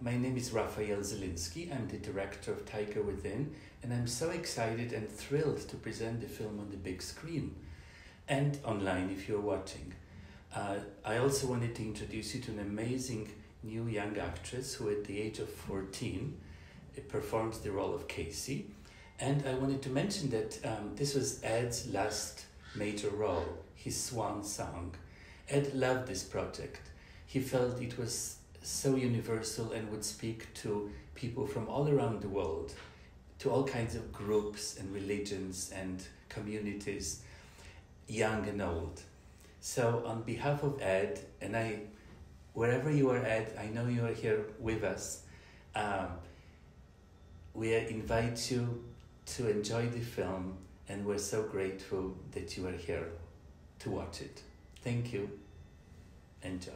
my name is Rafal Zielinski. I'm the director of Tiger Within, and I'm so excited and thrilled to present the film on the big screen and online if you're watching. Uh, I also wanted to introduce you to an amazing new young actress who, at the age of 14, uh, performs the role of Casey. And I wanted to mention that um, this was Ed's last major role, his swan song. Ed loved this project. He felt it was so universal and would speak to people from all around the world, to all kinds of groups and religions and communities, young and old. So, on behalf of Ed, and I, wherever you are, Ed, I know you are here with us. Um, we invite you to enjoy the film, and we're so grateful that you are here to watch it. Thank you. Enjoy.